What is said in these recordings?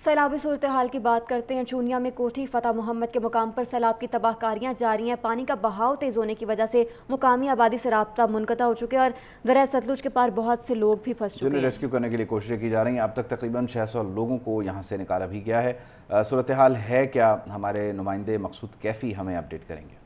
सैलाबी सूरत हाल की बात करते हैं। चूनिया में कोठी फतेह मोहम्मद के मुकाम पर सैलाब की तबाहकारियाँ जारी हैं। पानी का बहाव तेज़ होने की वजह से मुकामी आबादी से रबता मुनकता हो चुके हैं और दरिया सतलुज के पार बहुत से लोग भी फंस चुके हैं। रेस्क्यू करने के लिए कोशिशें की जा रही हैं। अब तक तकरीबन 600 लोगों को यहाँ से निकाला भी गया है। सूरत हाल है क्या? हमारे नुमाइंदे मकसूद कैफ़ी हमें अपडेट करेंगे।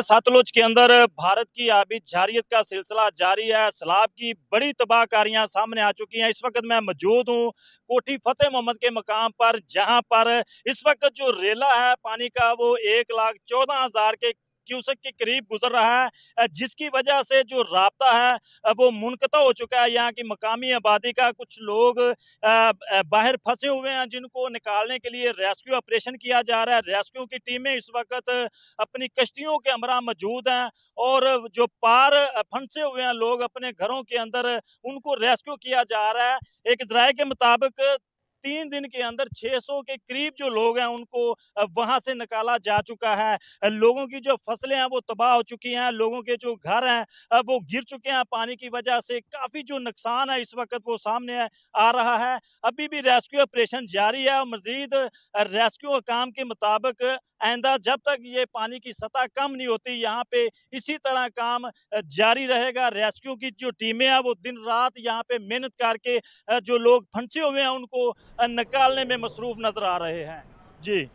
सतलुज के अंदर भारत की आबिद जारियत का सिलसिला जारी है। सैलाब की बड़ी तबाहकारियाँ सामने आ चुकी हैं। इस वक्त मैं मौजूद हूँ कोठी फतेह मोहम्मद के मकाम पर, जहाँ पर इस वक्त जो रेला है पानी का, वो एक लाख चौदह हज़ार के क्यूसेक के करीब गुजर रहा है जिसकी वजह से जो रबता है वो मुनकता हो चुका है यहाँ की मकामी आबादी का। कुछ लोग बाहर फंसे हुए हैं जिनको निकालने के लिए रेस्क्यू ऑपरेशन किया जा रहा है। रेस्क्यू की टीमें इस वक्त अपनी कश्तियों के हमरा मौजूद हैं और जो पार फंसे हुए हैं लोग अपने घरों के अंदर, उनको रेस्क्यू किया जा रहा है। एक जराये के मुताबिक तीन दिन के अंदर 600 के करीब जो लोग हैं, उनको वहाँ से निकाला जा चुका है। लोगों की जो फ़सलें हैं, वो तबाह हो चुकी हैं। लोगों के जो घर हैं वो गिर चुके हैं पानी की वजह से। काफ़ी जो नुकसान है, इस वक्त वो सामने आ रहा है। अभी भी रेस्क्यू ऑपरेशन जारी है और मजीद रेस्क्यू काम के मुताबिक आइंदा जब तक ये पानी की सतह कम नहीं होती, यहाँ पे इसी तरह काम जारी रहेगा। रेस्क्यू की जो टीमें हैं, वो दिन रात यहाँ पे मेहनत करके जो लोग फंसे हुए हैं, उनको निकालने में मसरूफ नज़र आ रहे हैं। जी।